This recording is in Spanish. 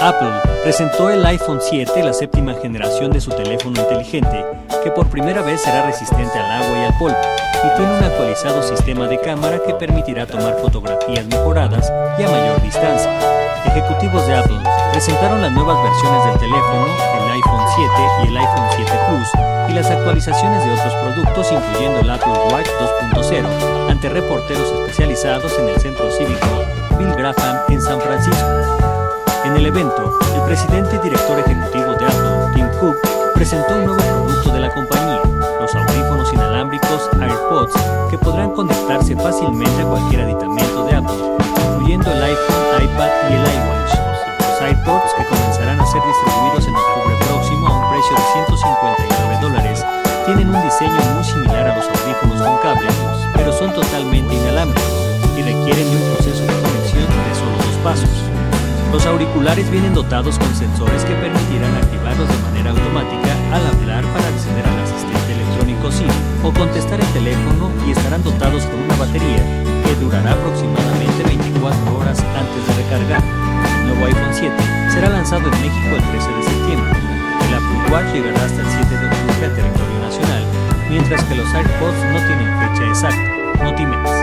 Apple presentó el iPhone 7, la séptima generación de su teléfono inteligente, que por primera vez será resistente al agua y al polvo, y tiene un actualizado sistema de cámara que permitirá tomar fotografías mejoradas y a mayor distancia. Ejecutivos de Apple presentaron las nuevas versiones del teléfono, el iPhone 7 y el iPhone 7 Plus, y las actualizaciones de otros productos incluyendo el Apple Watch 2.0 ante reporteros especializados en el centro cívico Bill Graham en San Francisco. El evento, el presidente y director ejecutivo de Apple, Tim Cook, presentó un nuevo producto de la compañía, los audífonos inalámbricos AirPods, que podrán conectarse fácilmente a cualquier aditamento de Apple, incluyendo el iPhone, iPad y el iWatch. Los AirPods, que comenzarán a ser distribuidos en octubre próximo a un precio de 159 dólares, tienen un diseño muy similar a los audífonos con cable, pero son totalmente Los auriculares vienen dotados con sensores que permitirán activarlos de manera automática al hablar para acceder al asistente electrónico SIM o contestar el teléfono y estarán dotados con una batería que durará aproximadamente 24 horas antes de recargar. El nuevo iPhone 7 será lanzado en México el 13 de septiembre. El Apple Watch llegará hasta el 7 de octubre a territorio nacional, mientras que los AirPods no tienen fecha exacta. Notimex.